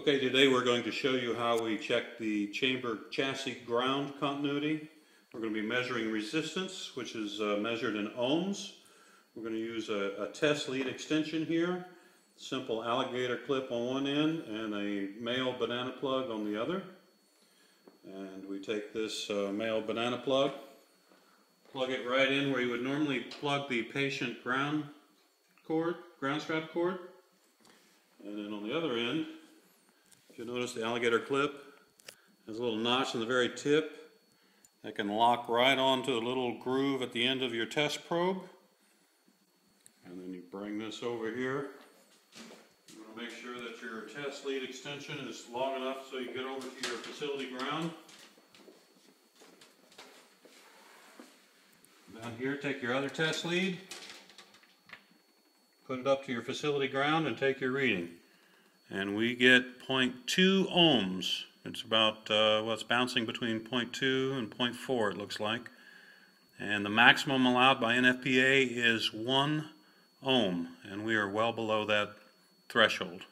Okay, today we're going to show you how we check the chamber chassis ground continuity. We're going to be measuring resistance, which is uh, measured in ohms. We're going to use a, a test lead extension here, simple alligator clip on one end and a male banana plug on the other. And we take this uh, male banana plug, plug it right in where you would normally plug the patient ground cord, ground strap cord. And then on the other end, if you notice the alligator clip has a little notch in the very tip that can lock right onto the little groove at the end of your test probe. And then you bring this over here. You want to make sure that your test lead extension is long enough so you get over to your facility ground. Down here, take your other test lead, put it up to your facility ground and take your reading and we get 0.2 ohms. It's about, uh, well, it's bouncing between 0.2 and 0.4, it looks like. And the maximum allowed by NFPA is 1 ohm, and we are well below that threshold.